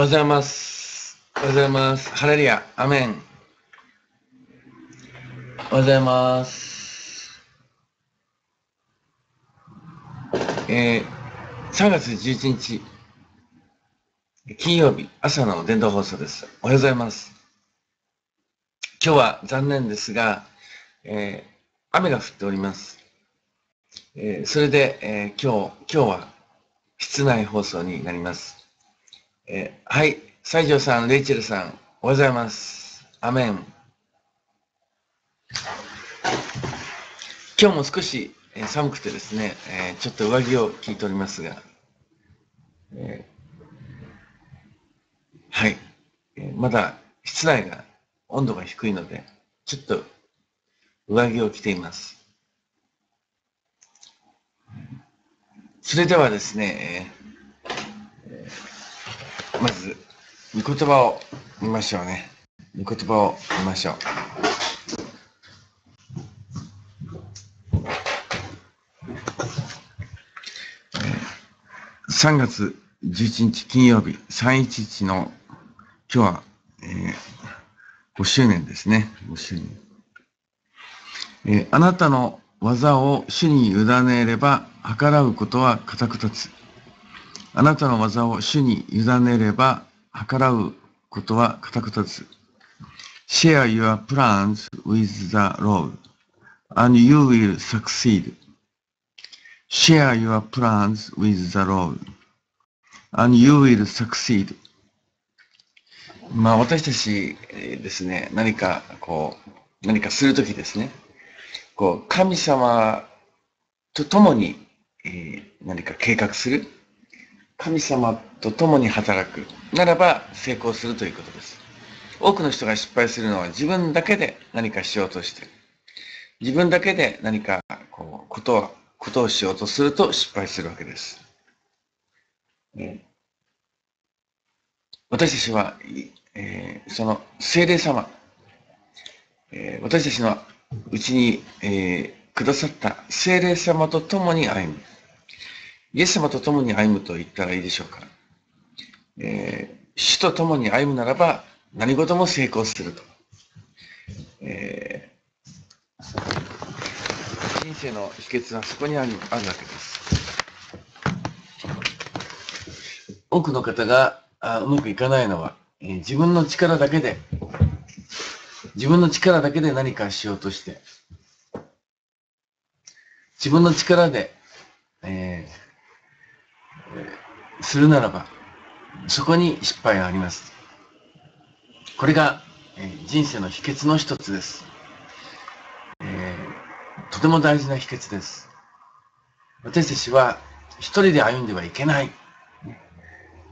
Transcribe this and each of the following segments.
おはようございます。おはようございます。ハレリア、アメン。おはようございます。えー、3月11日、金曜日、朝の電動放送です。おはようございます。今日は残念ですが、えー雨が降っております。えーそれで、えー今日、今日は室内放送になります。えーはい、西条さん、レイチェルさん、おはようございます。アメン。今日も少し、え寒くてですね、えーちょっと上着を着いておりますが、えーはい、えまだ室内が温度が低いので、ちょっと上着を着ています。それではですね、まず、御言葉を見ましょうね。御言葉を見ましょう。3月11日金曜日、311の今日は、えー5周年ですね。5周年。えーあなたの技を主に委ねれば計らうことは固く立つ。あなたの技を主に委ねれば計らうことは固く立つ。Share your plans with the Lord and you will succeed. Share your plans with the Lord and you will succeed. まあ私たちですね、何かこう、何かするときですね、こう、神様と共に、えー何か計画する。神様と共に働く。ならば成功するということです。多くの人が失敗するのは自分だけで何かしようとして、自分だけで何かこう、ことを、ことをしようとすると失敗するわけです。ね私たちは、いえーその聖霊様、えー私たちのうちに、えーくださった聖霊様と共に歩む。イエス様と共に歩むと言ったらいいでしょうか。えー主と共に歩むならば何事も成功すると。えー人生の秘訣はそこにあるあるわけです。多くの方があうまくいかないのは、えー自分の力だけで、自分の力だけで何かしようとして、自分の力で、えーするならば、そこに失敗があります。これが、えー人生の秘訣の一つです、えーとても大事な秘訣です。私たちは一人で歩んではいけない。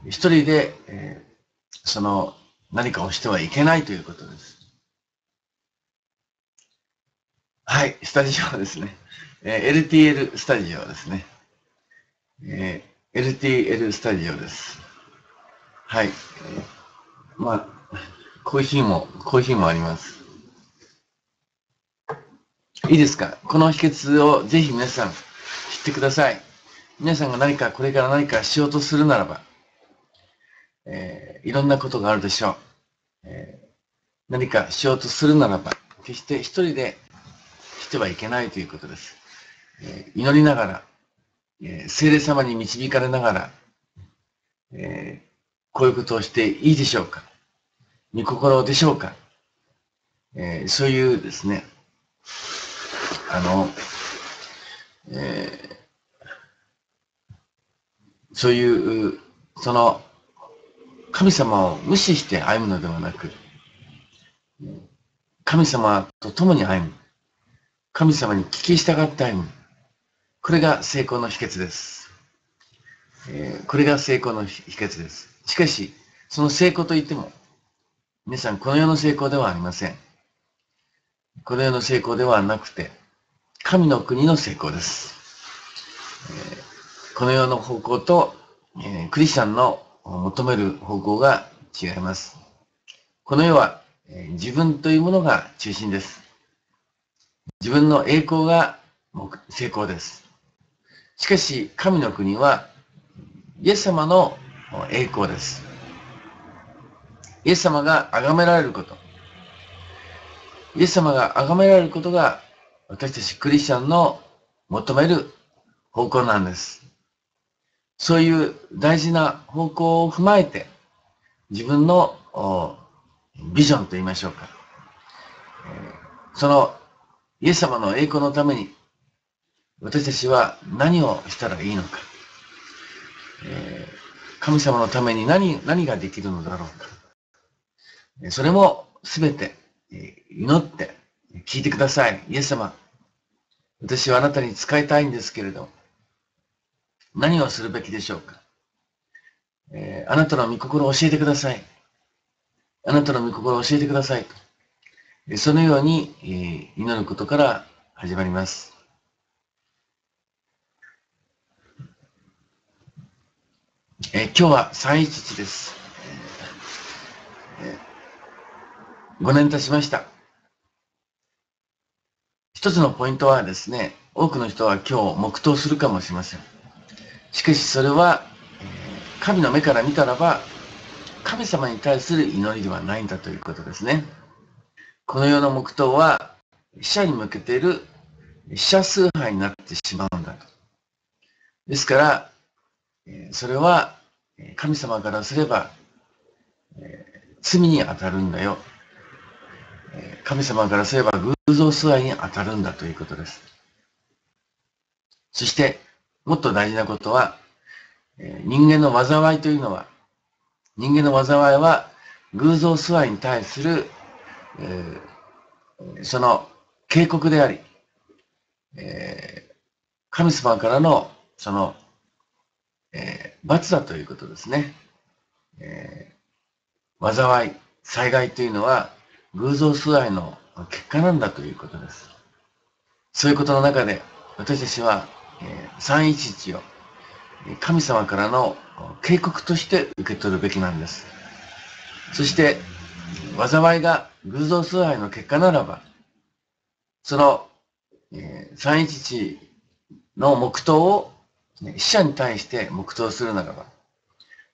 一人で、えーその何かをしてはいけないということです。はい、スタジオですね。えー LTL スタジオですね。えー LTL スタジオです。はい。まあ、コーヒーも、コーヒーもあります。いいですか？この秘訣をぜひ皆さん知ってください。皆さんが何かこれから何かしようとするならば、えーいろんなことがあるでしょう。えー何かしようとするならば、決して一人でしてはいけないということです。えー祈りながら、えー聖霊様に導かれながら、えーこういうことをしていいでしょうか？御心でしょうか、えーそういうですね、あの、えーそういう、その、神様を無視して歩むのではなく、神様と共に歩む。神様に聞き従って歩む。これが成功の秘訣です。えーこれが成功の秘訣です。しかし、その成功といっても、皆さん、この世の成功ではありません。この世の成功ではなくて、神の国の成功です。えーこの世の方向と、えークリスチャンの求める方向が違います。この世は、えー自分というものが中心です。自分の栄光が成功です。しかし、神の国は、イエス様の栄光です。イエス様が崇められること。イエス様が崇められることが私たちクリスチャンの求める方向なんです。そういう大事な方向を踏まえて自分のビジョンと言いましょうか。そのイエス様の栄光のために私たちは何をしたらいいのか。え神様のために何何ができるのだろうか。それもすべて祈って聞いてください。イエス様、私はあなたに使いたいんですけれど、何をするべきでしょうか。えー、あなたの御心を教えてください。あなたの御心を教えてくださいと。そのように、えー、祈ることから始まります。え、今日は311です。えー、5年経ちました。一つのポイントはですね、多くの人は今日黙祷するかもしれません。しかしそれは、神の目から見たらば、神様に対する祈りではないんだということですね。この世の黙祷は、死者に向けている死者崇拝になってしまうんだと。ですから、それは神様からすれば、罪に当たるんだよ。神様からすれば偶像崇拝に当たるんだということです。そして、もっと大事なことは、人間の災いというのは、人間の災いは偶像崇拝に対する、え、その警告であり、え、神様からのそのえー、罰だということですね。えー、災い、災害というのは偶像崇拝の結果なんだということです。そういうことの中で私たちは、えー、311を神様からの警告として受け取るべきなんです。そして、災いが偶像崇拝の結果ならば、その、えー、311の黙祷を、死者に対して黙祷するならば、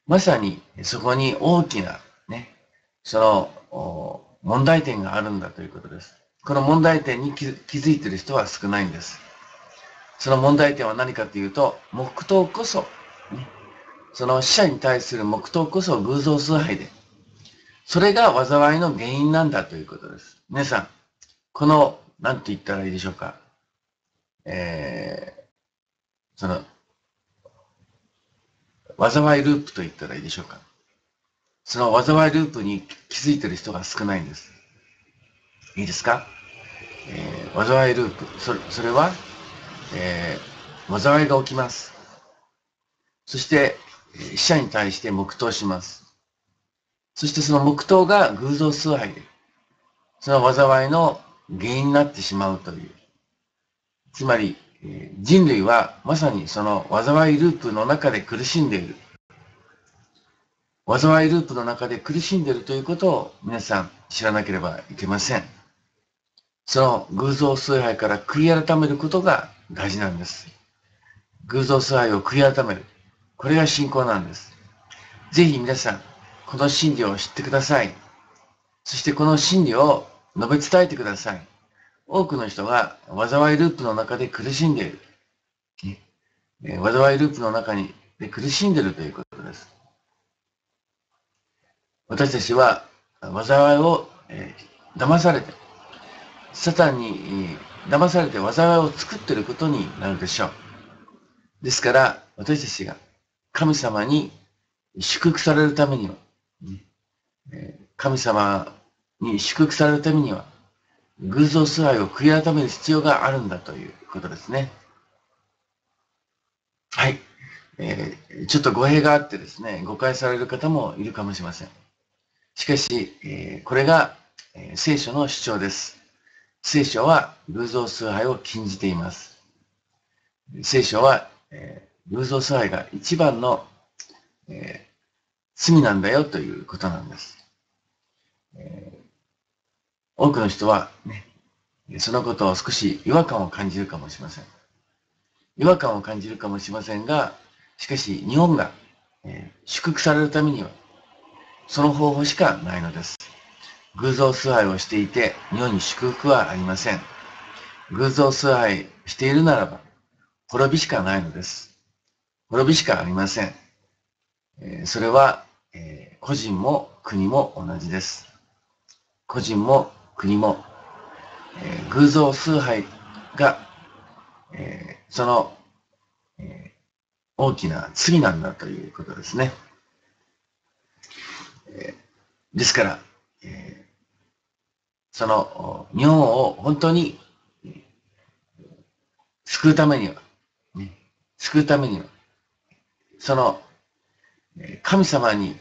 まさにそこに大きな、ね、その問題点があるんだということです。この問題点に気づいている人は少ないんです。その問題点は何かというと、黙祷こそ、ね、その死者に対する黙祷こそ偶像崇拝で、それが災いの原因なんだということです。皆さん、この、何て言ったらいいでしょうか。えー、その、災いループと言ったらいいでしょうか。その災いループに気づいてる人が少ないんです。いいですか、えー、災いループ。それそれは、えー、災いが起きます。そして、死者に対して黙祷します。そしてその黙祷が偶像崇拝で、その災いの原因になってしまうという。つまり、人類はまさにその災いループの中で苦しんでいる。災いループの中で苦しんでいるということを皆さん知らなければいけません。その偶像崇拝から悔い改めることが大事なんです。偶像崇拝を悔い改める。これが信仰なんです。ぜひ皆さん、この真理を知ってください。そしてこの真理を述べ伝えてください。多くの人が災いループの中で苦しんでいる。え災いループの中にで苦しんでいるということです。私たちは災いを、えー、騙されて、サタンに、えー、騙されて災いを作っていることになるでしょう。ですから、私たちが神様に祝福されるためには、えー、神様に祝福されるためには、偶像崇拝を悔い改める必要があるんだということですね。はい。えー、ちょっと語弊があってですね、誤解される方もいるかもしれません。しかし、えー、これが、えー、聖書の主張です。聖書は偶像崇拝を禁じています。聖書は、えー、偶像崇拝が一番の、え罪なんだよということなんです。え多くの人はね、そのことを少し違和感を感じるかもしれません。違和感を感じるかもしれませんが、しかし日本が、えー、祝福されるためには、その方法しかないのです。偶像崇拝をしていて、日本に祝福はありません。偶像崇拝しているならば、滅びしかないのです。滅びしかありません。それはえ、個人も国も同じです。個人も国も、偶像崇拝が、その、大きな罪なんだということですね。ですから、その日本を本当に救うためには、ね、救うためには、その神様に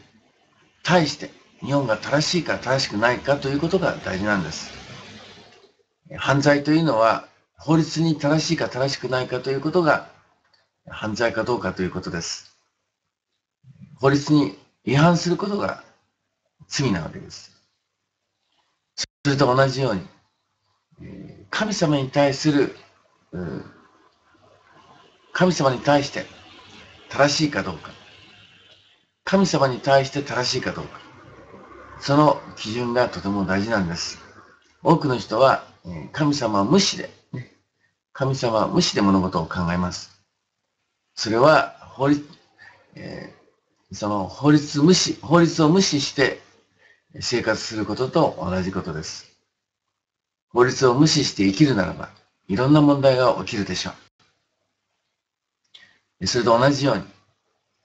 対して日本が正しいか正しくないかということが大事なんです。犯罪というのは法律に正しいか正しくないかということが犯罪かどうかということです。法律に違反することが罪なわけです。それと同じように、神様に対する、神様に対して正しいかどうか、神様に対して正しいかどうか、その基準がとても大事なんです。多くの人は神様無視で、神様無視で物事を考えます。それは法律、えー、その法律無視、法律を無視して生活することと同じことです。法律を無視して生きるならば、いろんな問題が起きるでしょう。それと同じよう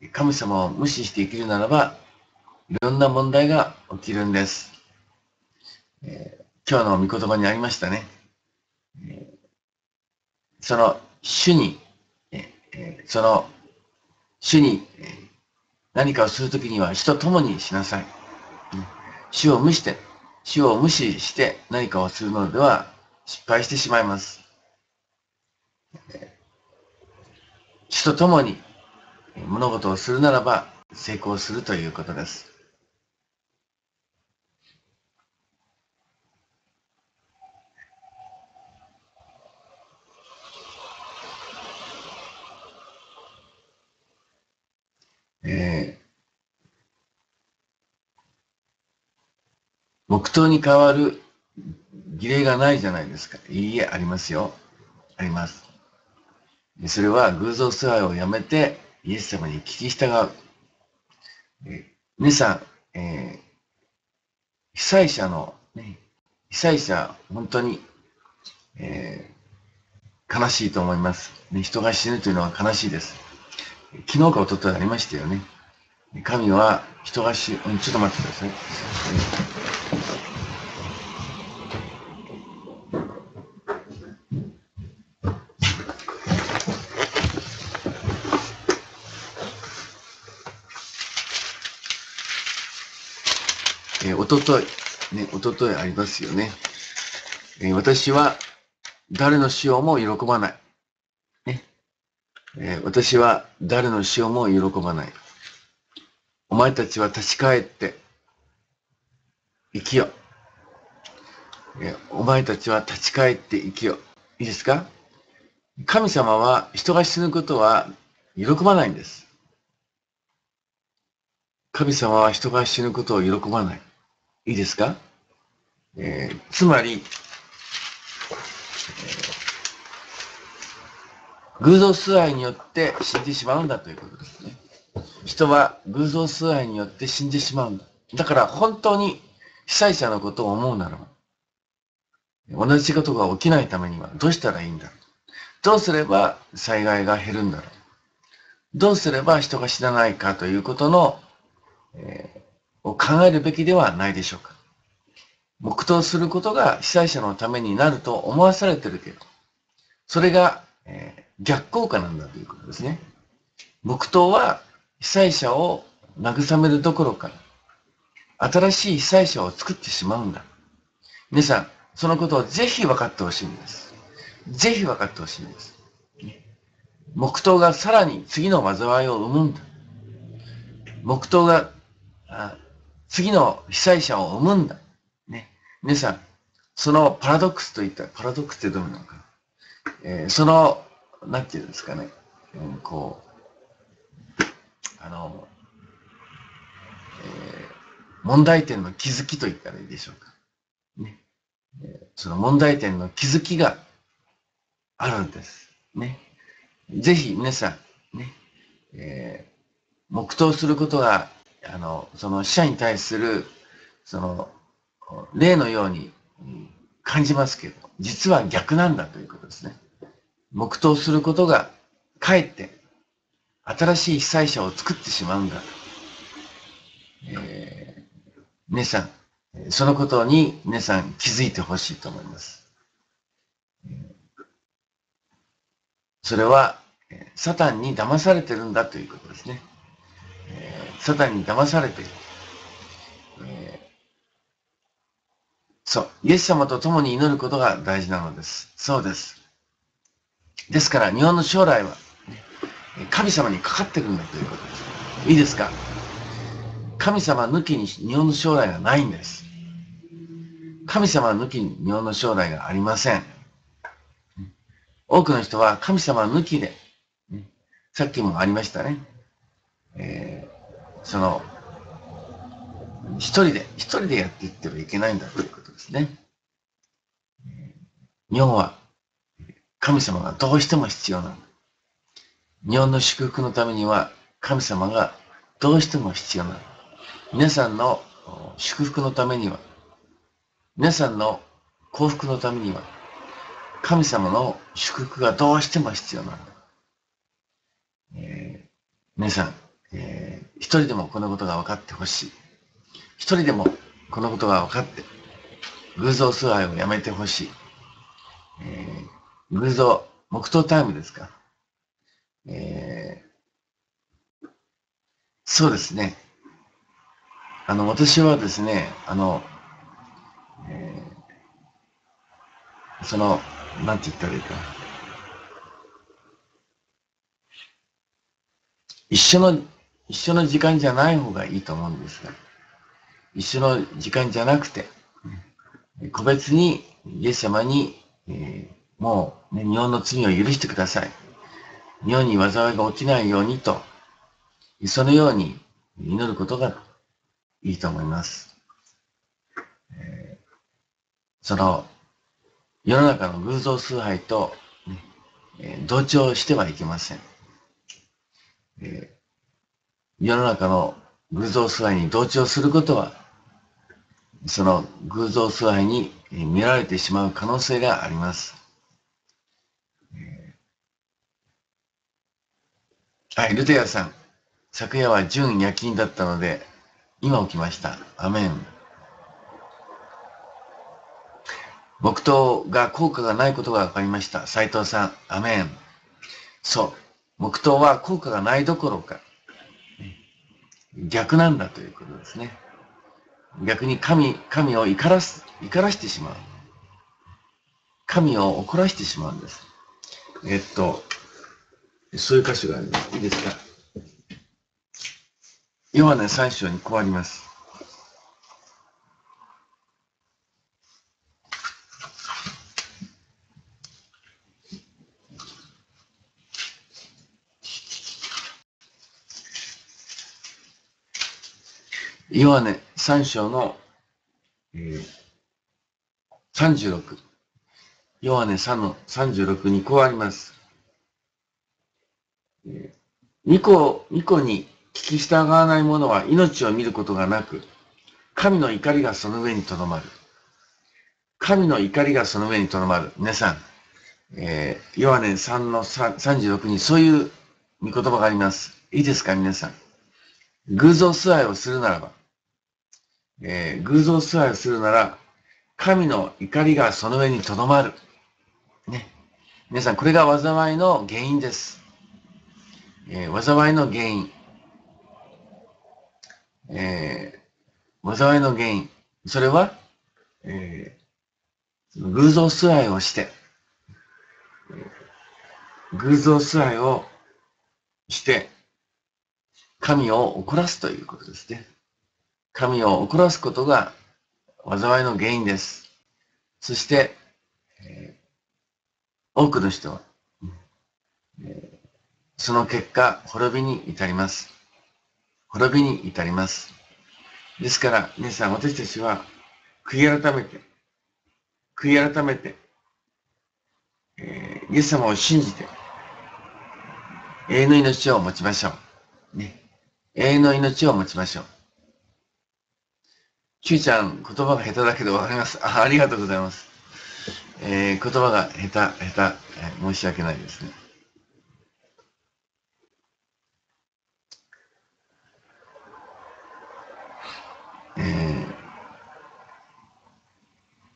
に、神様を無視して生きるならば、いろんな問題が起きるんです。えー、今日の御言葉にありましたね。その主に、その主に何かをするときには人と共にしなさい。主を無して、主を無視して何かをするのでは失敗してしまいます。主と共に物事をするならば成功するということです。えー黙祷に代わる儀礼がないじゃないですか。いいえ、ありますよ。あります。それは偶像崇拝をやめてイエス様に聞き従う。え皆さん、えー、被災者の、ね、被災者、本当に、えー、悲しいと思います、ね。人が死ぬというのは悲しいです。昨日か一昨日ありましたよね。神は人が死ぬ、ちょっと待ってください。えー、おととい、ね、おとといありますよね。えー、私は誰の死をも喜ばない。えー、私は誰の死をも喜ばない。お前たちは立ち返って生きよ。えお前たちは立ち返って生きよ。いいですか？神様は人が死ぬことは喜ばないんです。神様は人が死ぬことを喜ばない。いいですか、えー、つまり、えー、偶像崇拝によって死んでしまうんだということですね。人は偶像崇拝によって死んでしまうんだ。だから本当に被災者のことを思うならば、同じことが起きないためにはどうしたらいいんだろうどうすれば災害が減るんだろうどうすれば人が死なないかということの、えー、を考えるべきではないでしょうか。黙祷することが被災者のためになると思わされてるけど、それが、えー、逆効果なんだということですね。黙祷は被災者を慰めるどころか、新しい被災者を作ってしまうんだ。皆さん、そのことをぜひ分かってほしいんです。ぜひ分かってほしいんです。黙祷がさらに次の災いを生むんだ。黙祷が次の被災者を生むんだ。ね。皆さん、そのパラドックスといったパラドックスってどういうのか、えー、その、なんていうんですかね、うん、こう、あの、えー、問題点の気づきと言ったらいいでしょうか。ね。その問題点の気づきがあるんです。ね。ぜひ皆さん、ね、えー、黙祷することが、あの、その死者に対する、その、例のように感じますけど、実は逆なんだということですね。黙祷することが、かえって新しい被災者を作ってしまうんだ。えー、皆さん、そのことに皆さん気づいてほしいと思います。それは、サタンに騙されてるんだということですね。サタンに騙されている。そう。イエス様と共に祈ることが大事なのです。そうです。ですから、日本の将来は、神様にかかってくるんだということです。いいですか？神様抜きに日本の将来がないんです。神様抜きに日本の将来がありません。多くの人は神様抜きで、さっきもありましたね。えー、その、一人で、一人でやっていってはいけないんだということですね。日本は神様がどうしても必要なんだ。日本の祝福のためには神様がどうしても必要なの。皆さんの祝福のためには、皆さんの幸福のためには、神様の祝福がどうしても必要なの。えー、皆さん、えー、一人でもこのことが分かってほしい。一人でもこのことが分かって、偶像崇拝をやめてほしい。偶像、黙祷タイムですか？えー、そうですね。あの、私はですね、あの、えー、その、なんて言ったらいいか。一緒の、一緒の時間じゃない方がいいと思うんですが、一緒の時間じゃなくて、個別にイエス様に、えー、もう、ね、日本の罪を許してください。日本に災いが起きないようにと、そのように祈ることがいいと思います。え、その、世の中の偶像崇拝と、ねえ、同調してはいけません。え、世の中の偶像崇拝に同調することは、その偶像崇拝に見られてしまう可能性があります。はい、ルテアさん。昨夜は純夜勤だったので、今起きました。アメン。黙祷が効果がないことが分かりました。斉藤さん、アメン。そう。黙祷は効果がないどころか、逆なんだということですね。逆に神、神を怒らす、怒らしてしまう。神を怒らしてしまうんです。えっと、そういう箇所があります。いいですか？ヨハネ3章にこうあります。ヨハネ3章の、えー、36。ヨハネ3の36にこうあります。ニコ、ニコに聞き従わない者は命を見ることがなく、神の怒りがその上にとどまる。神の怒りがその上にとどまる。皆さん、えー、ヨハネ3の36にそういう見言葉があります。いいですか皆さん。偶像崇拝をするならば、えー、偶像崇拝をするなら、神の怒りがその上にとどまる。ね。皆さん、これが災いの原因です。えー、災いの原因、えー、災いの原因、それは、えー、偶像崇拝をして、偶像崇拝をして、神を怒らすということですね。神を怒らすことが災いの原因です。そして、えー、多くの人は、えーその結果、滅びに至ります。滅びに至ります。ですから、皆さん、私たちは、悔い改めて、悔い改めて、えー、イエス様を信じて、永遠の命を持ちましょう。ね。永遠の命を持ちましょう。Q ちゃん、言葉が下手だけどわかります。あありがとうございます。えー、言葉が下手、下手、えー、申し訳ないですね。えー、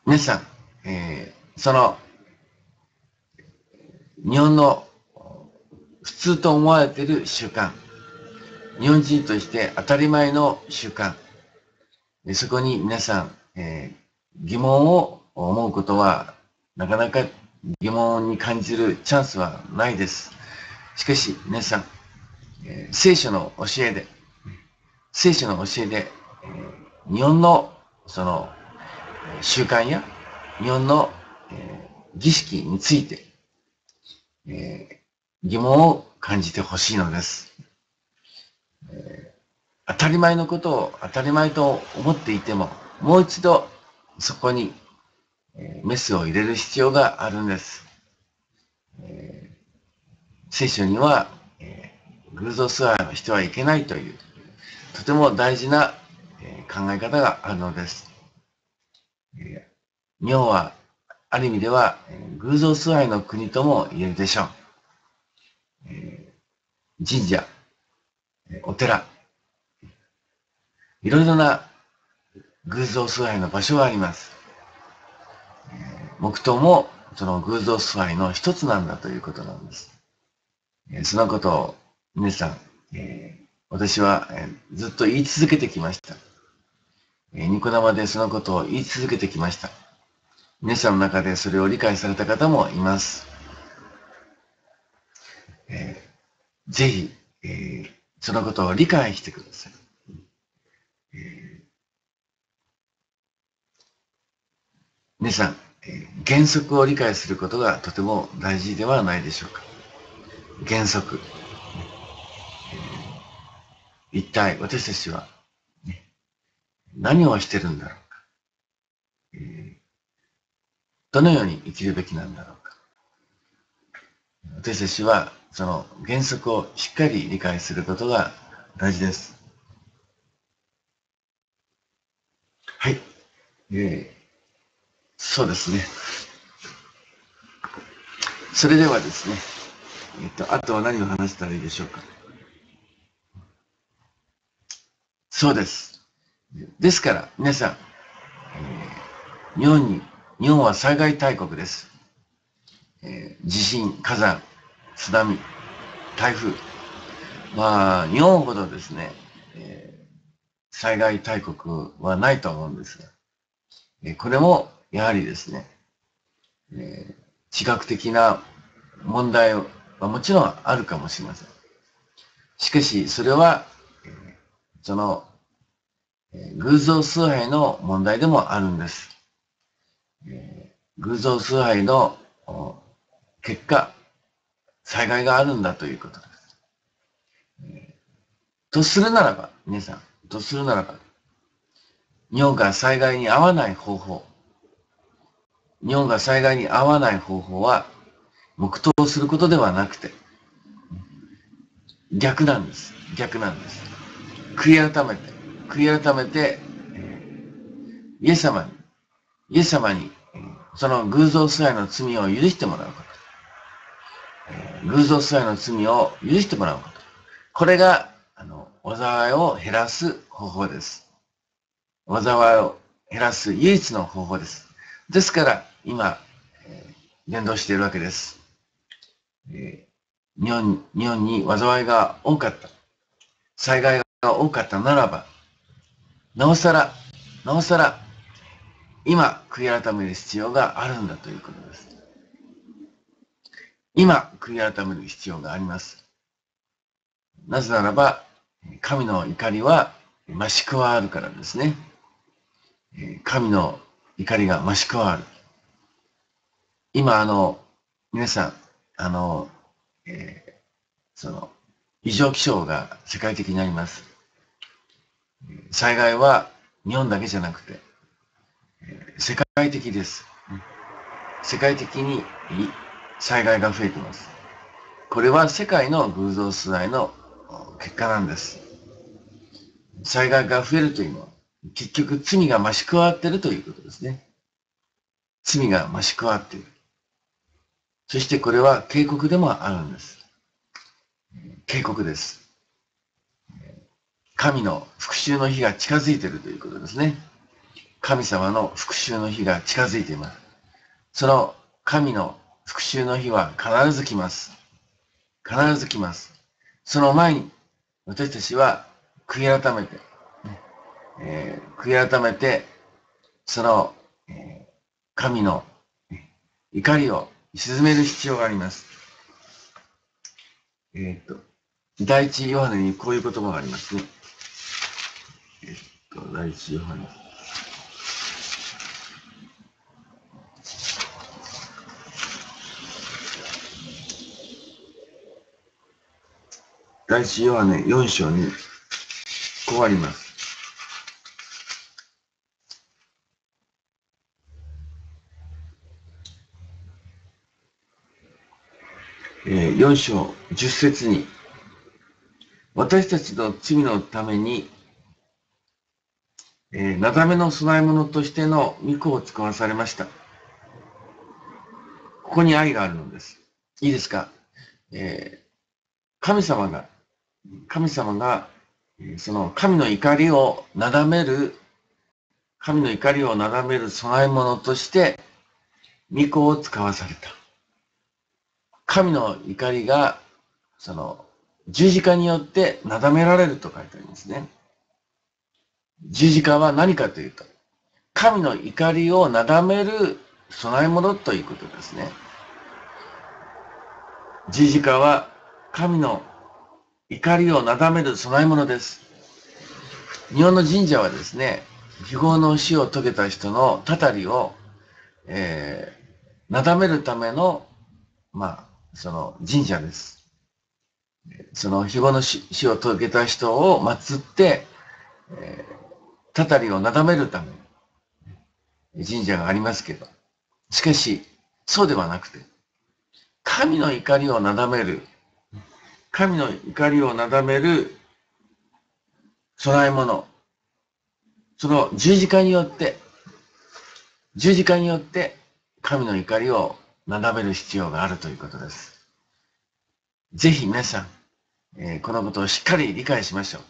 皆さん、えー、その、日本の普通と思われている習慣、日本人として当たり前の習慣、そこに皆さん、えー、疑問を思うことはなかなか疑問に感じるチャンスはないです。しかし皆さん、えー、聖書の教えで、聖書の教えで、えー、日本のその習慣や日本の、え、儀式について、え疑問を感じてほしいのです。え、当たり前のことを当たり前と思っていても、もう一度そこに、え、メスを入れる必要があるんです。え、聖書には、え偶像崇拝をしてはいけないという、とても大事な、考え方があるのです。日本は、ある意味では、偶像崇拝の国とも言えるでしょう。神社、お寺、いろいろな偶像崇拝の場所があります。木刀もその偶像崇拝の一つなんだということなんです。そのことを皆さん、私はずっと言い続けてきました。ニコ生でそのことを言い続けてきました。皆さんの中でそれを理解された方もいます。えー、ぜひ、えー、そのことを理解してください。えー、皆さん、え、原則を理解することがとても大事ではないでしょうか。原則。一体私たちは、何をしてるんだろうか、えー。どのように生きるべきなんだろうか。私たちはその原則をしっかり理解することが大事です。はい。えー、そうですね。それではですね、えっと、あとは何を話したらいいでしょうか。そうです。ですから、皆さん、えー、日本に、日本は災害大国です。えー、地震、火山、津波、台風。まあ、日本ほどですね、えー、災害大国はないと思うんですが、え、これもやはりですね、えー、地学的な問題はもちろんあるかもしれません。しかし、それは、え、その、偶像崇拝の問題でもあるんです。偶像崇拝の結果、災害があるんだということです。とするならば、皆さん、とするならば、日本が災害に遭わない方法、日本が災害に遭わない方法は、黙祷することではなくて、逆なんです。逆なんです。悔い改めて、悔い改めて、イエス様に、イエス様に、その偶像崇拝の罪を許してもらうこと。偶像崇拝の罪を許してもらうこと。これが、あの、災いを減らす方法です。災いを減らす唯一の方法です。ですから、今、えー、伝道しているわけです。えー、日本、日本に災いが多かった。災害が多かったならば、なおさら、なおさら、今、悔い改める必要があるんだということです。今、悔い改める必要があります。なぜならば、神の怒りは増し加わるからですね。神の怒りが増し加わる。今、あの、皆さん、あの、えー、その、異常気象が世界的になります。災害は日本だけじゃなくて、世界的です。世界的に災害が増えています。これは世界の偶像崇拝の結果なんです。災害が増えるというのは、結局罪が増し加わっているということですね。罪が増し加わっている。そしてこれは警告でもあるんです。警告です。神の復讐の日が近づいているということですね。神様の復讐の日が近づいています。その神の復讐の日は必ず来ます。必ず来ます。その前に私たちは悔い改めて、えー、悔い改めて、その、えー、神の怒りを沈める必要があります。えっ、と、第一ヨハネにこういう言葉がありますね。と、第一ヨハネ。第一ヨハネ4章にこうあります。えー、4章10節に私たちの罪のために、えー、なだめの供え物としての御子を使わされました。ここに愛があるのです。いいですか、えー、神様が、神様が、その神の怒りをなだめる、神の怒りをなだめる供え物として、御子を使わされた。神の怒りが、その、十字架によってなだめられると書いてありますね。十字架は何かというと、神の怒りをなだめる供え物ということですね。十字架は神の怒りをなだめる供え物です。日本の神社はですね、非業の死を遂げた人のたたりを、えー、なだめるための、まあ、その神社です。その日後の死を遂げた人を祀って、えー、たたりをなだめるために神社がありますけど、しかし、そうではなくて、神の怒りをなだめる、神の怒りをなだめる供え物、その十字架によって、十字架によって神の怒りをなだめる必要があるということです。ぜひ皆さん、えー、このことをしっかり理解しましょ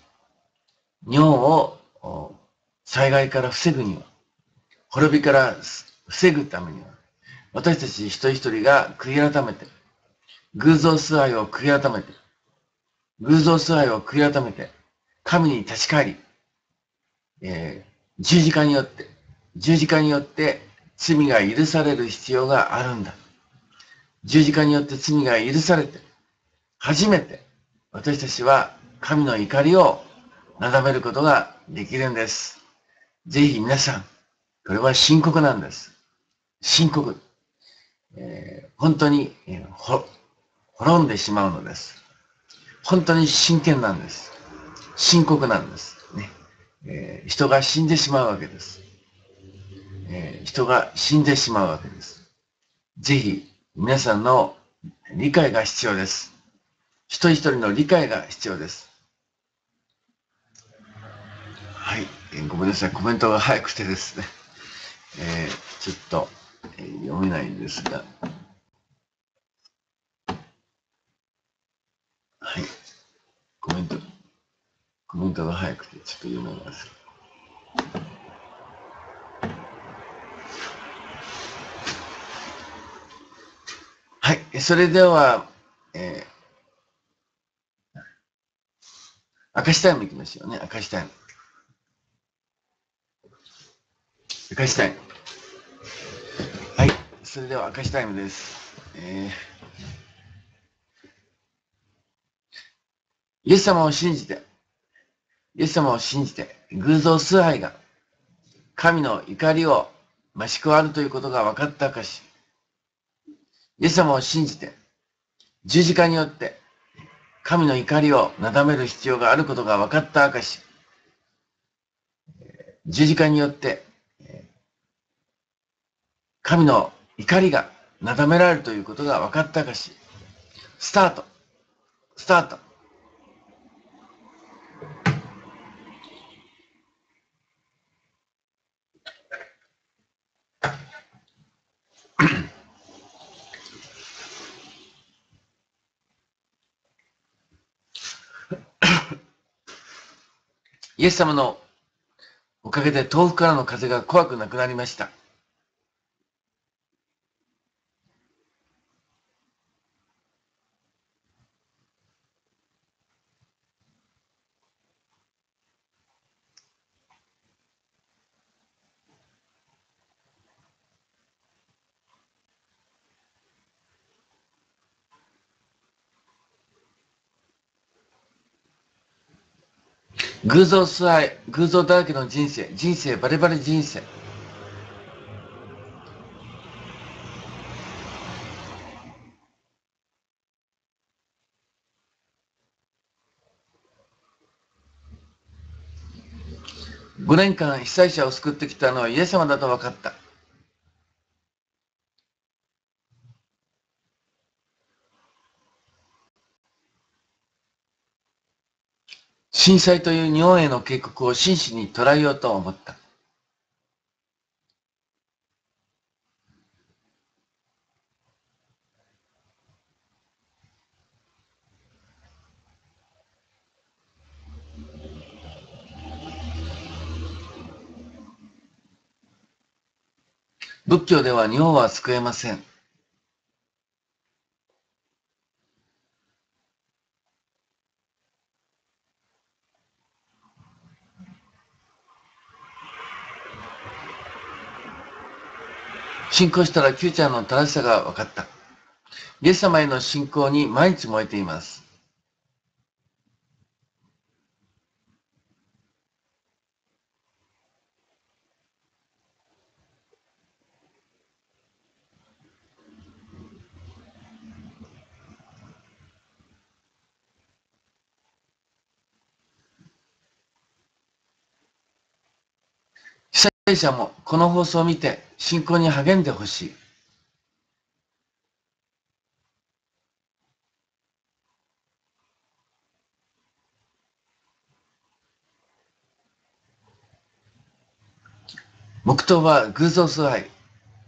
う。日本を災害から防ぐには、滅びから防ぐためには、私たち一人一人が悔い改めて、偶像崇拝を悔い改めて、偶像崇拝を悔い改めて、神に立ち返り、えー、十字架によって、十字架によって罪が許される必要があるんだ。十字架によって罪が許されて、初めて私たちは神の怒りをなだめることができるんです。ぜひ皆さん、これは深刻なんです。深刻。えー、本当に、えー、ほ、滅んでしまうのです。本当に真剣なんです。深刻なんです。ねえー、人が死んでしまうわけです。えー、人が死んでしまうわけです。ぜひ皆さんの理解が必要です。一人一人の理解が必要です。はい、えー、ごめんなさい、コメントが早くてですね、えー、ちょっと、えー、読めないんですが、はい、コメント、コメントが早くてちょっと読めます。はい、それでは、えー、明石タイムいきましょうね、明石タイム。明石タイム。はい、それでは明石タイムです。えー、イエス様を信じて、イエス様を信じて、偶像崇拝が神の怒りを増し加わるということが分かった証。イエス様を信じて、十字架によって神の怒りをなだめる必要があることが分かった証。十字架によって、神の怒りがなだめられるということが分かったかし、スタート、スタート。イエス様のおかげで遠くからの風が怖くなくなりました。偶像崇拝、偶像だらけの人生、人生バレバレ人生。5年間被災者を救ってきたのはイエス様だと分かった。震災という日本への警告を真摯に捉えようと思った。仏教では日本は救えません。信仰したら Q ちゃんの正しさが分かった。イエス様への信仰に毎日燃えています。被災者もこの放送を見て信仰に励んでほしい。黙祷は偶像崇拝。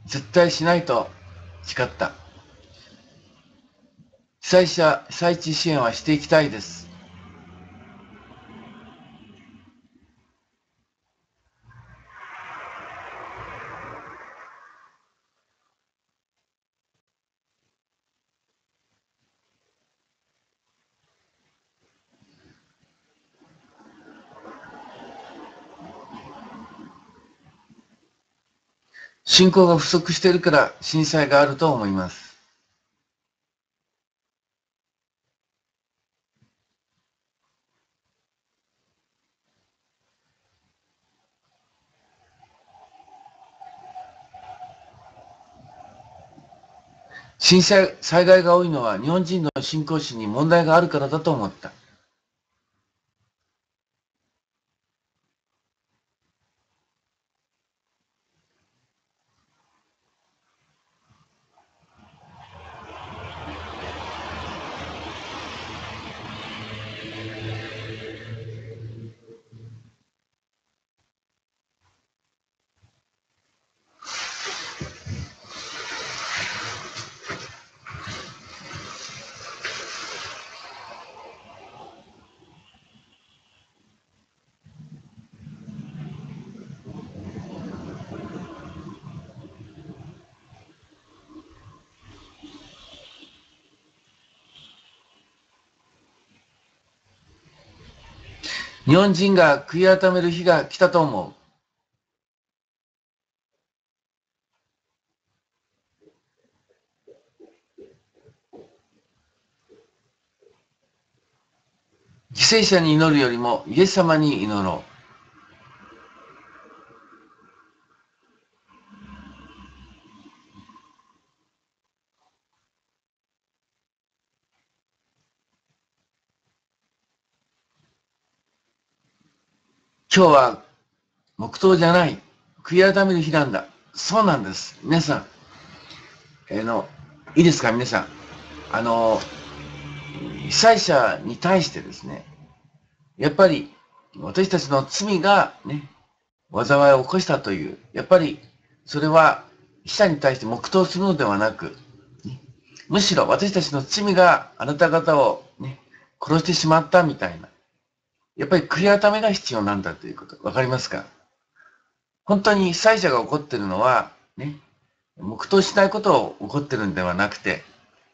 絶対しないと誓った。被災者、被災地支援はしていきたいです。信仰が不足しているから震災があると思います。震災、災害が多いのは日本人の信仰心に問題があるからだと思った。日本人が悔い改める日が来たと思う。犠牲者に祈るよりもイエス様に祈ろう。今日は黙祷じゃない。悔い改める日なんだ。そうなんです。皆さん、えー、の、いいですか？皆さん。あの、被災者に対してですね、やっぱり私たちの罪がね、災いを起こしたという、やっぱりそれは被者に対して黙祷するのではなく、むしろ私たちの罪があなた方をね、殺してしまったみたいな、やっぱり悔い改めが必要なんだということ、わかりますか？本当に被災者が起こってるのは、ね、黙祷しないことを起こってるんではなくて、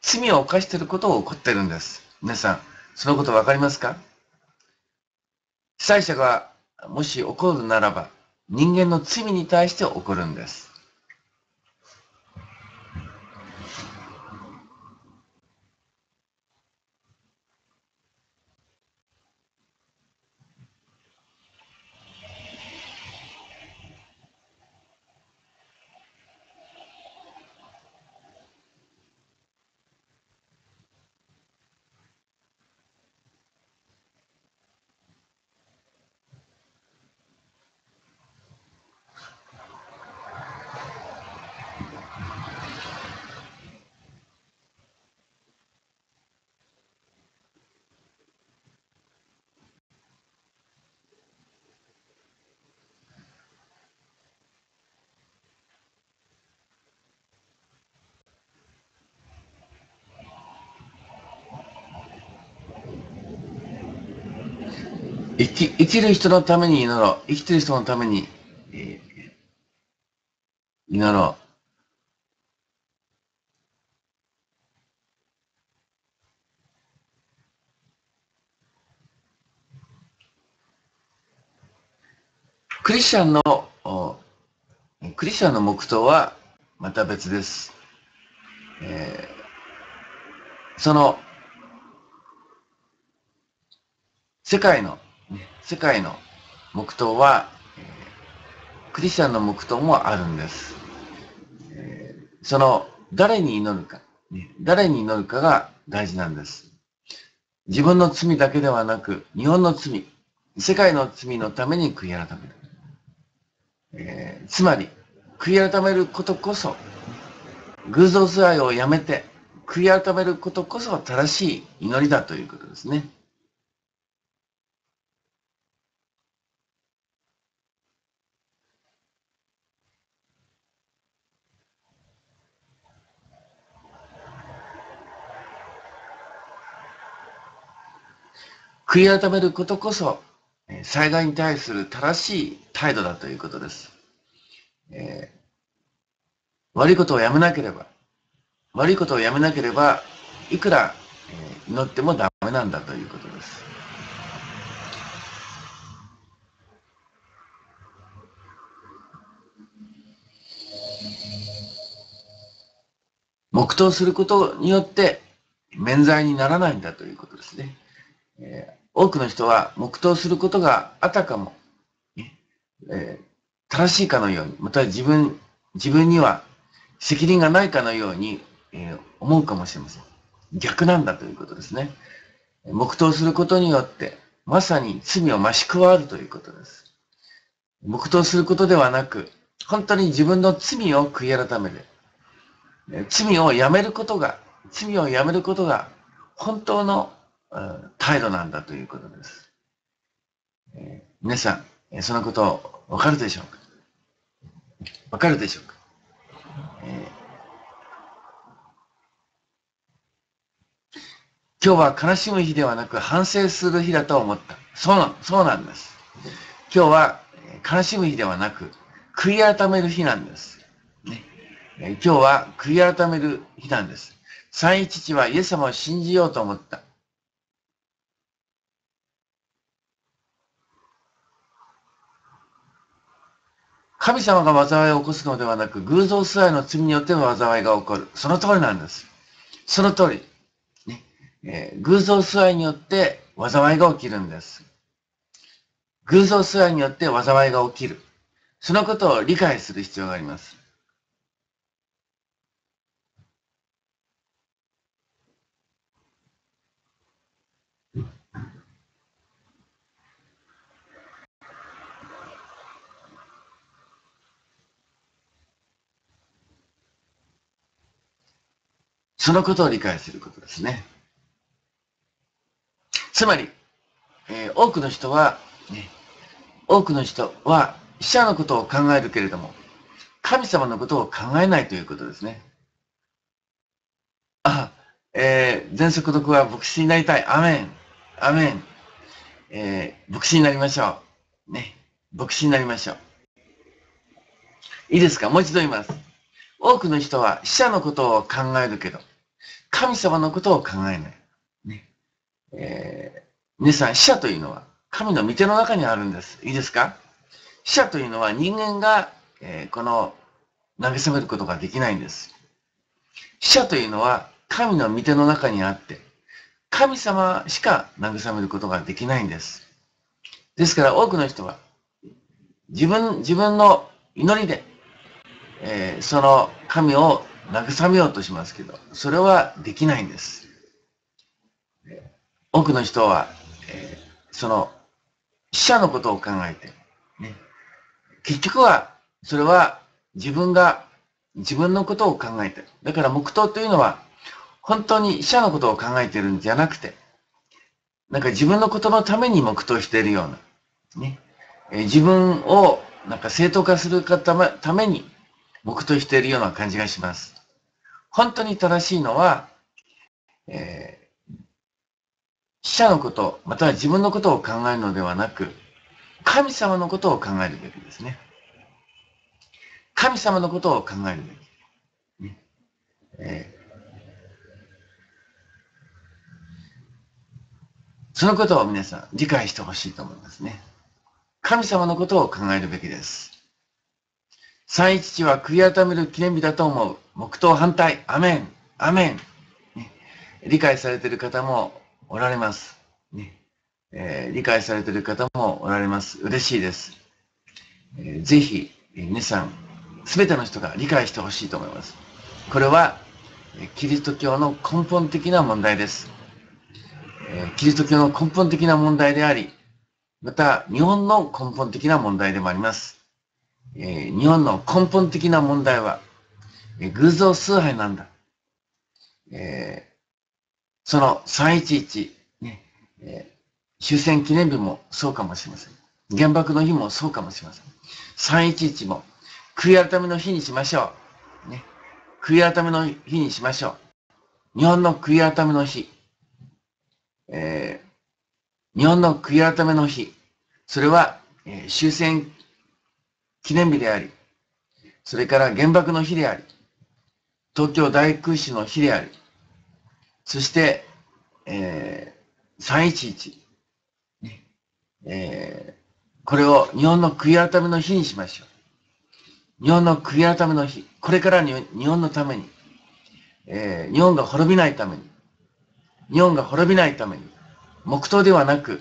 罪を犯していることを起こってるんです。皆さん、そのことわかりますか？被災者がもし起こるならば、人間の罪に対して起こるんです。生き生きる人のために祈ろう。生きてる人のために、えー、祈ろう。クリスチャンの、クリスチャンの黙祷はまた別です。えー、その、世界の世界の黙祷は、クリスチャンの黙祷もあるんです。その、誰に祈るか、誰に祈るかが大事なんです。自分の罪だけではなく、日本の罪、世界の罪のために悔い改める。えー、つまり、悔い改めることこそ、偶像崇拝をやめて、悔い改めることこそ正しい祈りだということですね。悔い改めることこそ、災害に対する正しい態度だということです。えー、悪いことをやめなければ、悪いことをやめなければ、いくら、えー、祈ってもダメなんだということです。黙祷することによって免罪にならないんだということですね。えー多くの人は黙祷することがあたかも、えー、正しいかのように、また自分、自分には責任がないかのように、えー、思うかもしれません。逆なんだということですね。黙祷することによって、まさに罪を増し加わるということです。黙祷することではなく、本当に自分の罪を悔い改める。罪をやめることが、罪をやめることが、本当の態度なんだということです。えー、皆さん、そのことわかるでしょうか？わかるでしょうか、えー、今日は悲しむ日ではなく反省する日だと思った。そうなそうなんです。今日は悲しむ日ではなく悔い改める日なんです。ね、今日は悔い改める日なんです。三位父はイエス様を信じようと思った。神様が災いを起こすのではなく、偶像崇拝の罪によって災いが起こる。その通りなんです。その通り。ねえー、偶像崇拝によって災いが起きるんです。偶像崇拝によって災いが起きる。そのことを理解する必要があります。そのことを理解することですね。つまり、えー、多くの人は、ね、多くの人は死者のことを考えるけれども、神様のことを考えないということですね。あ、えー、全速読は牧師になりたい。アメン。アメン。えー、牧師になりましょう。ね。牧師になりましょう。いいですか？もう一度言います。多くの人は死者のことを考えるけど、神様のことを考えない。ね。えー、皆さん、死者というのは神の御手の中にあるんです。いいですか？死者というのは人間が、えー、この慰めることができないんです。死者というのは神の御手の中にあって、神様しか慰めることができないんです。ですから多くの人は自分、自分の祈りで、えー、その神を慰めようとしますけど、それはできないんです。多くの人は、えー、その死者のことを考えて、ね、結局は、それは自分が自分のことを考えてる。だから黙祷というのは、本当に死者のことを考えてるんじゃなくて、なんか自分のことのために黙祷しているような、ね、え自分をなんか正当化するために黙祷しているような感じがします。本当に正しいのは、えー、死者のこと、または自分のことを考えるのではなく、神様のことを考えるべきですね。神様のことを考えるべき。ねえー、そのことを皆さん理解してほしいと思いますね。神様のことを考えるべきです。三一父は悔い改める記念日だと思う。黙祷反対。アメン。アメン。ね、理解されている方もおられます。ねえー、理解されている方もおられます。嬉しいです。えー、ぜひ、皆さん、すべての人が理解してほしいと思います。これは、キリスト教の根本的な問題です。キリスト教の根本的な問題であり、また日本の根本的な問題でもあります。え日本の根本的な問題はえ、偶像崇拝なんだ。えその311、ねえ、終戦記念日もそうかもしれません。原爆の日もそうかもしれません。311も悔い改めの日にしましょう。ね。悔い改めの日にしましょう。日本の悔い改めの日。えー、日本の悔い改めの日。それは、えー、終戦記念日であり、それから原爆の日であり、東京大空襲の日であり、そして、えー、311、えー、これを日本の悔い改めの日にしましょう。日本の悔い改めの日、これから日本のために、えー、日本が滅びないために、日本が滅びないために、黙祷ではなく、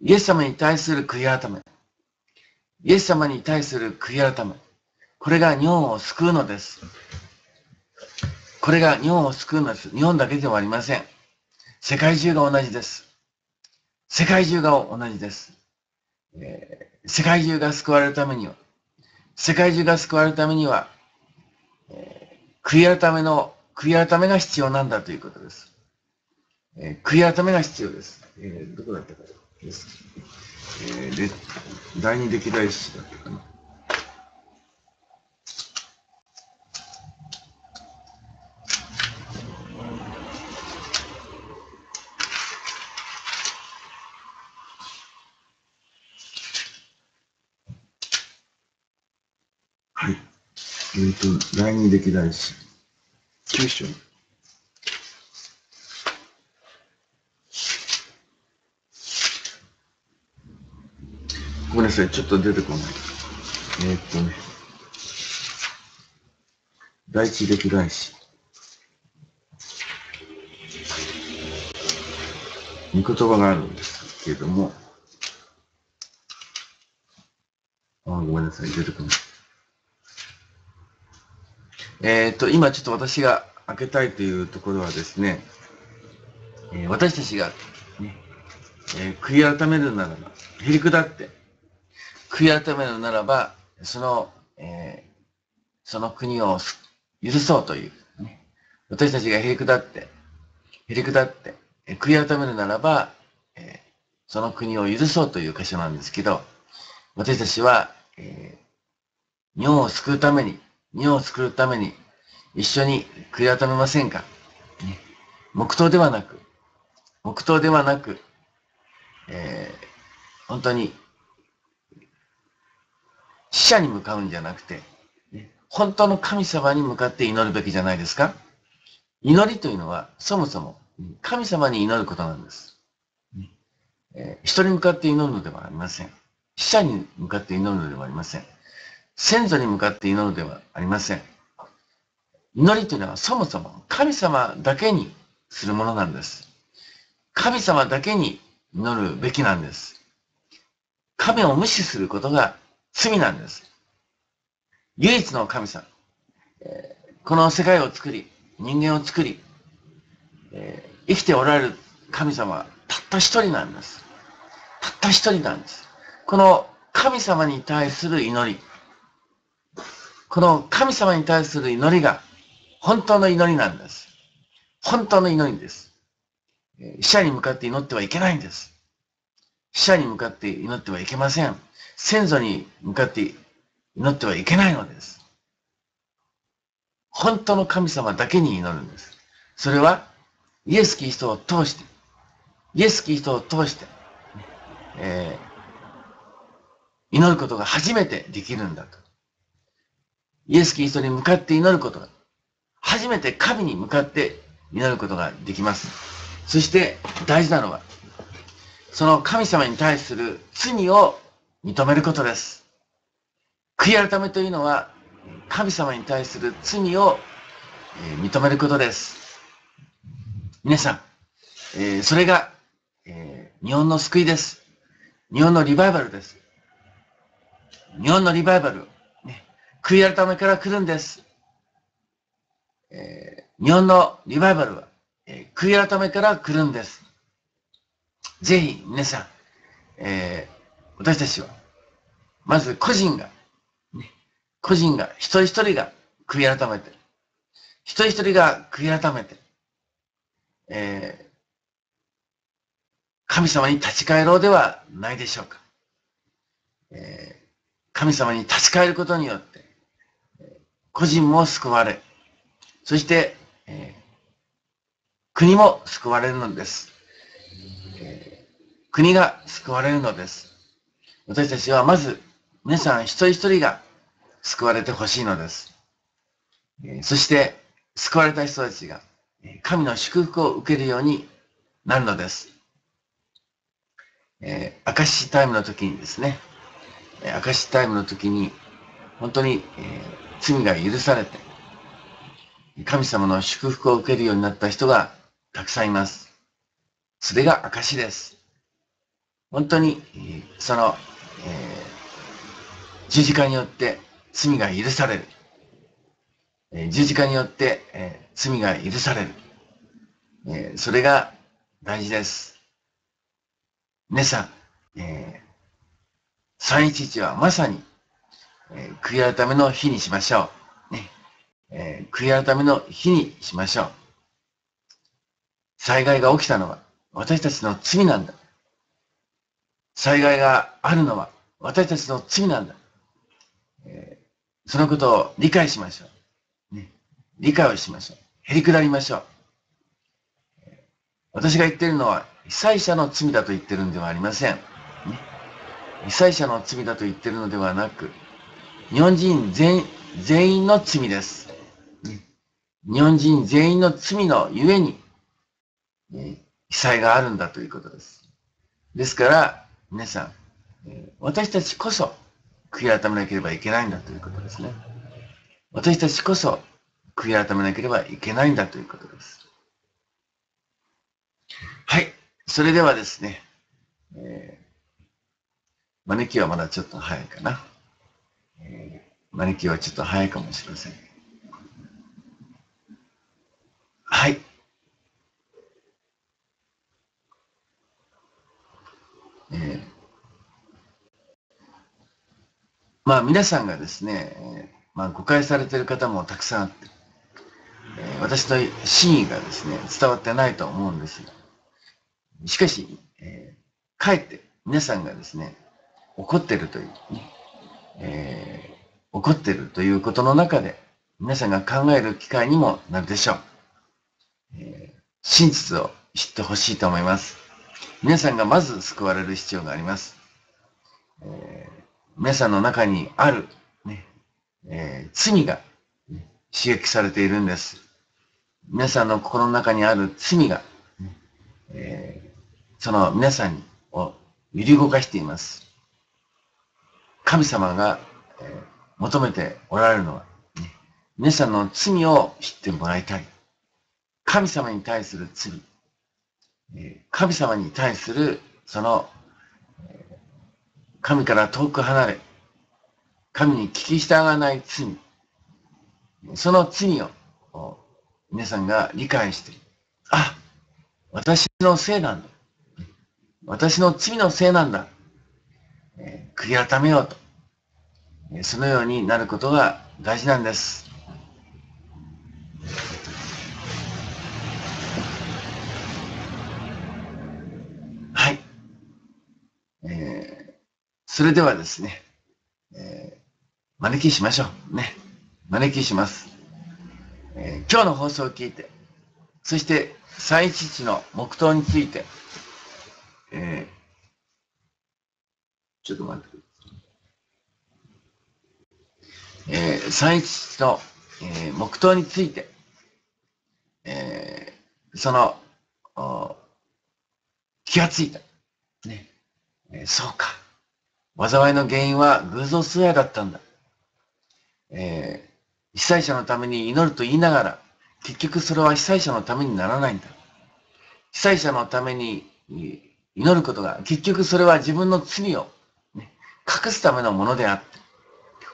イエス様に対する悔い改め、イエス様に対する悔い改め、これが日本を救うのです。これが日本を救うのです。日本だけではありません。世界中が同じです。世界中が同じです。えー、世界中が救われるためには、世界中が救われるためには、えー、悔い改めの、悔い改めが必要なんだということです。えー、悔い改めが必要です。えー、どこだったかです。えー、で第二歴代史だったかな。はいえっ、ー、と、第二歴代史。九章。めんなさい、ちょっと出てこない。えっ、とね。第一歴代史。御言葉があるんですけれども、あ、ごめんなさい、出てこない。えっ、と、今ちょっと私が開けたいというところはですね、えー、私たちが、ね、えー、悔い改めるならば、へりくだって、悔い改めるならば、その、えその国を許そうという、ね、私たちがへりくだって、へりくだってえ、悔い改めるならば、えー、その国を許そうという箇所なんですけど、私たちは、えー、日本を救うために、日本を救うために、一緒に悔い改めませんか、ね、黙祷ではなく、黙祷ではなく、えー、本当に死者に向かうんじゃなくて、本当の神様に向かって祈るべきじゃないですか？祈りというのは、そもそも神様に祈ることなんです。えー、人に向かって祈るのではありません。死者に向かって祈るのではありません。先祖に向かって祈るのではありません。祈りというのはそもそも神様だけにするものなんです。神様だけに祈るべきなんです。神を無視することが罪なんです。唯一の神様。え、この世界を作り、人間を作り、え、生きておられる神様はたった一人なんです。たった一人なんです。この神様に対する祈り、この神様に対する祈りが本当の祈りなんです。本当の祈りです。死者に向かって祈ってはいけないんです。死者に向かって祈ってはいけません。先祖に向かって祈ってはいけないのです。本当の神様だけに祈るんです。それは、イエス・キリストを通して、イエス・キリストを通して、えー、祈ることが初めてできるんだと。イエス・キリストに向かって祈ることが、初めて神に向かって祈ることができます。そして大事なのは、その神様に対する罪を認めることです。悔い改めというのは、神様に対する罪をえ認めることです。皆さん、えそれが、え日本の救いです。日本のリバイバルです。日本のリバイバル、ね、悔い改めから来るんです。え日本のリバイバルは、え悔い改めから来るんです。ぜひ皆さん、えー私たちは、まず個人が、ね、個人が、一人一人が悔い改めて、一人一人が悔い改めて、えー、神様に立ち返ろうではないでしょうか。えー、神様に立ち返ることによって、個人も救われ、そして、えー、国も救われるのです、国が救われるのです。私たちはまず皆さん一人一人が救われてほしいのです。そして救われた人たちが神の祝福を受けるようになるのです。えー、証タイムの時にですね、証タイムの時に本当に、えー、罪が許されて神様の祝福を受けるようになった人がたくさんいます。それが証です。本当に、そのえー、十字架によって罪が許される。えー、十字架によって、えー、罪が許される。えー、それが大事です。皆さん、えー、311はまさに、えー、悔い改めの日にしましょう。ねえー、悔い改めの日にしましょう。災害が起きたのは私たちの罪なんだ。災害があるのは私たちの罪なんだ。えー、そのことを理解しましょう。ね、理解をしましょう。へりくだりましょう。私が言っているのは、被災者の罪だと言ってるんではありません。ね、被災者の罪だと言ってるのではなく、日本人全全員の罪です。ね、日本人全員の罪のゆえに、ね、被災があるんだということです。ですから、皆さん、私たちこそ悔い改めなければいけないんだということですね。私たちこそ悔い改めなければいけないんだということです。はい。それではですね、えー、招きはまだちょっと早いかな。えー、招きはちょっと早いかもしれません。はい。えー、まあ皆さんがですね、まあ、誤解されている方もたくさんあって、え私の真意がですね、伝わってないと思うんですよ。しかし、えー、かえって皆さんがですね、怒ってるという、ね、え、怒ってるということの中で、皆さんが考える機会にもなるでしょう。え、真実を知ってほしいと思います。皆さんがまず救われる必要があります。えー、皆さんの中にある、ねえー、罪が刺激されているんです。皆さんの心の中にある罪が、えー、その皆さんを揺り動かしています。神様が、えー、求めておられるのは、ね、皆さんの罪を知ってもらいたい。神様に対する罪、神様に対するその、神から遠く離れ、神に聞き従わない罪、その罪を皆さんが理解して、あ、私のせいなんだ。私の罪のせいなんだ。え、悔い改めようと。そのようになることが大事なんです。はい。えー、それではですね、えー、招きしましょう。ね。招きします。えー、今日の放送を聞いて、そして311の黙祷について、えー、ちょっと待ってください。えー、311の、えー、黙祷について、えー、その、気がついた。ね。えー、そうか。災いの原因は偶像崇拝だったんだ。えー、被災者のために祈ると言いながら、結局それは被災者のためにならないんだ。被災者のために祈ることが、結局それは自分の罪を、ね、隠すためのものであって、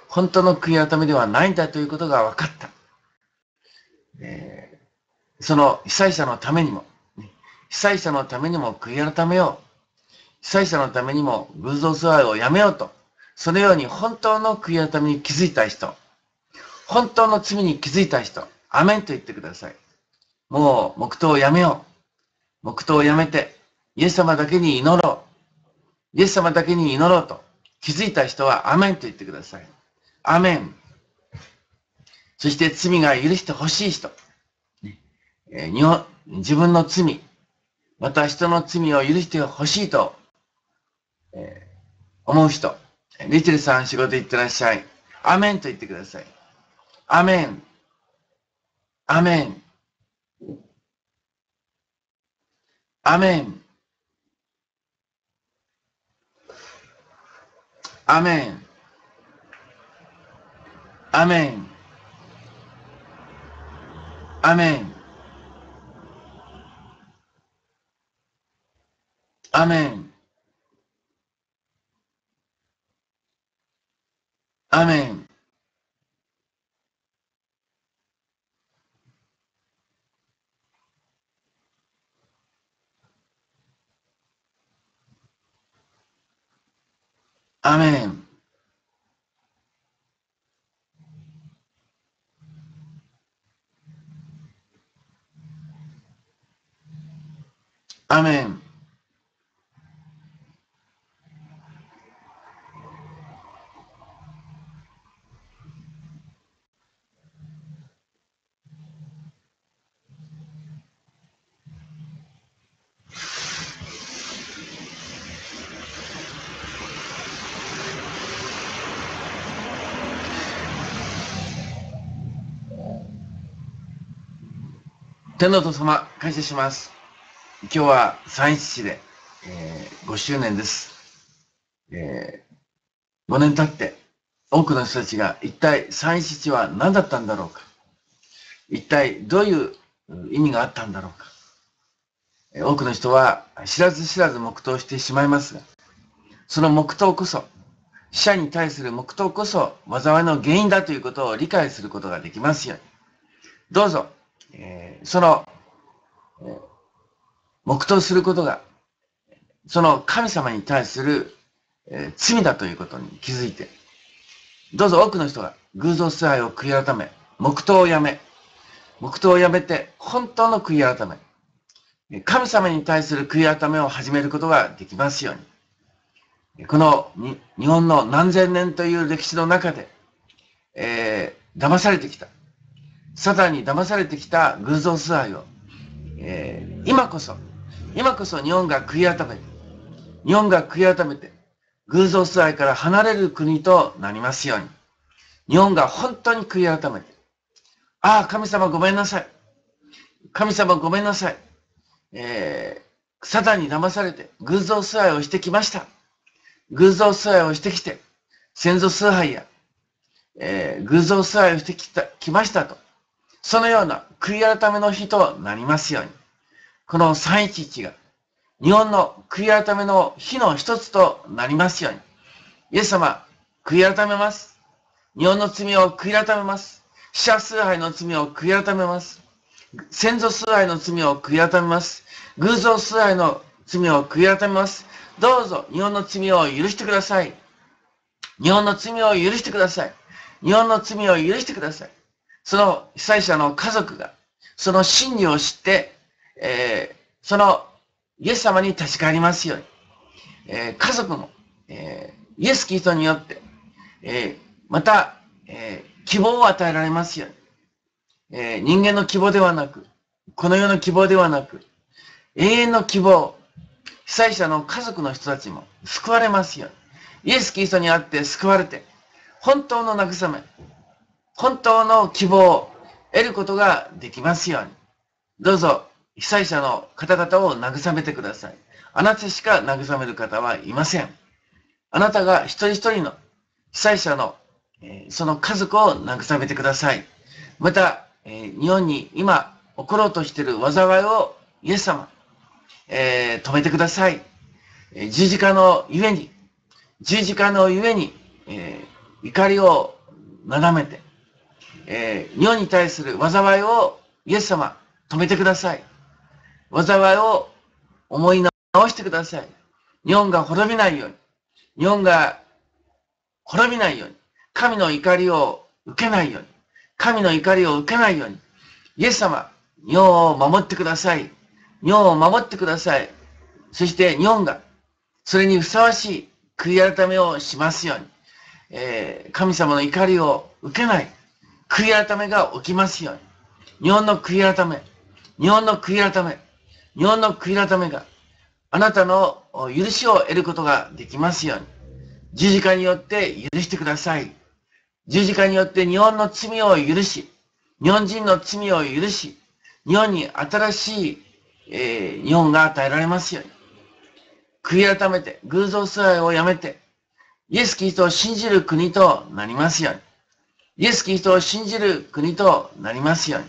本当の悔い改めではないんだということが分かった。えー、その被災者のためにも、ね、被災者のためにも悔い改めよう。被災者のためにも偶像崇拝をやめようと。そのように本当の悔い改めに気づいた人、本当の罪に気づいた人、アメンと言ってください。もう黙祷をやめよう。黙祷をやめて、イエス様だけに祈ろう。イエス様だけに祈ろうと気づいた人はアメンと言ってください。アメン。そして罪が許してほしい人。え日本自分の罪、また人の罪を許してほしいと、えー、思う人。リチルさん仕事行ってらっしゃい。アメンと言ってください。アメン。アメン。アメン。アメン。アメン。アメン。アメン。Amén. Amén. Amén. 天皇と様、感謝します。今日は三一で、えー、5周年です。えー、5年経って、多くの人たちが一体三一は何だったんだろうか。一体どういう意味があったんだろうか。多くの人は知らず知らず黙祷してしまいますが、その黙祷こそ、死者に対する黙祷こそ災いの原因だということを理解することができますように。どうぞえー、その、えー、黙祷することが、その神様に対する、えー、罪だということに気づいて、どうぞ多くの人が偶像崇拝を悔い改め、黙祷をやめ、黙祷をやめて、本当の悔い改め、神様に対する悔い改めを始めることができますように。この日本の何千年という歴史の中で、えー、騙されてきた。サタンに騙されてきた偶像崇拝を、えー、今こそ、今こそ日本が悔い改めて、日本が悔い改めて、偶像崇拝から離れる国となりますように。日本が本当に悔い改めて、ああ、神様ごめんなさい。神様ごめんなさい。えー、サタンに騙されて偶像崇拝をしてきました。偶像崇拝をしてきて、先祖崇拝や、えー、偶像崇拝をしてきた、きましたと。そのような悔い改めの日となりますように。この311が日本の悔い改めの日の一つとなりますように。イエス様、悔い改めます。日本の罪を悔い改めます。死者崇拝の罪を悔い改めます。先祖崇拝の罪を悔い改めます。偶像崇拝の罪を悔い改めます。どうぞ日本の罪を許してください。日本の罪を許してください。日本の罪を許してください。その被災者の家族が、その真理を知って、えー、そのイエス様に立ち返りますように、えー、家族も、えー、イエス・キリストによって、えまた、え希望を与えられますように、え人間の希望ではなく、この世の希望ではなく、永遠の希望、被災者の家族の人たちも救われますように、イエス・キリストにあって救われて、本当の慰め、本当の希望を得ることができますように。どうぞ、被災者の方々を慰めてください。あなたしか慰める方はいません。あなたが一人一人の被災者の、え、その家族を慰めてください。また、え、日本に今起ころうとしている災いをイエス様、えー、止めてください。え、十字架のゆえに、十字架のゆえに、えー、怒りをなだめて、えー、日本に対する災いをイエス様止めてください。災いを思い直してください。日本が滅びないように、日本が滅びないように、神の怒りを受けないように、神の怒りを受けないように、イエス様、日本を守ってください。日本を守ってください。そして日本が、それにふさわしい悔い改めをしますように、えー、神様の怒りを受けない、悔い改めが起きますように、日本の悔い改め、日本の悔い改め、日本の悔い改めがあなたの許しを得ることができますように、十字架によって許してください。十字架によって日本の罪を許し、日本人の罪を許し、日本に新しい、えー、日本が与えられますように。悔い改めて、偶像崇拝をやめて、イエス・キリストを信じる国となりますように。イエス・キリストを信じる国となりますように。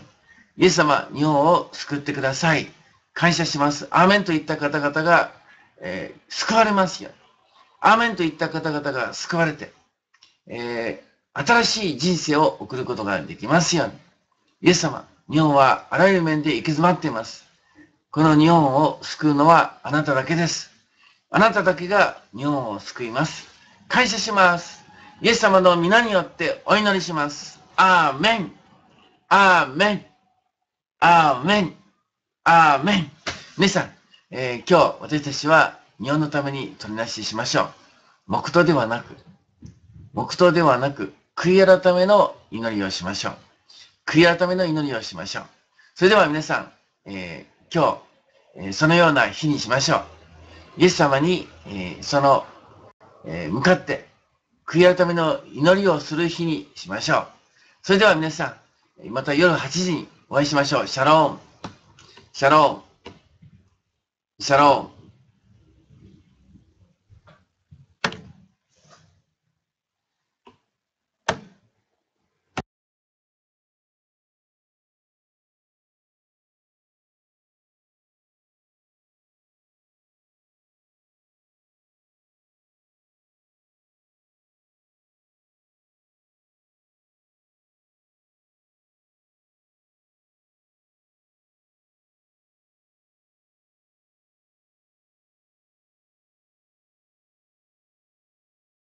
イエス様、日本を救ってください。感謝します。アーメンといった方々が、えー、救われますように。アーメンといった方々が救われて、えー、新しい人生を送ることができますように。イエス様、日本はあらゆる面で行き詰まっています。この日本を救うのはあなただけです。あなただけが日本を救います。感謝します。イエス様の皆によってお祈りします。アーメン。アーメン。アーメン。アーメン。皆さん、えー、今日私たちは日本のために取りなししましょう。黙祷ではなく、黙祷ではなく、悔い改めの祈りをしましょう。悔い改めの祈りをしましょう。それでは皆さん、えー、今日、えー、そのような日にしましょう。イエス様に、え、その、え向かって、悔い改めの祈りをする日にしましょう。それでは皆さん、また夜8時にお会いしましょう。シャローン。シャローン。シャローン。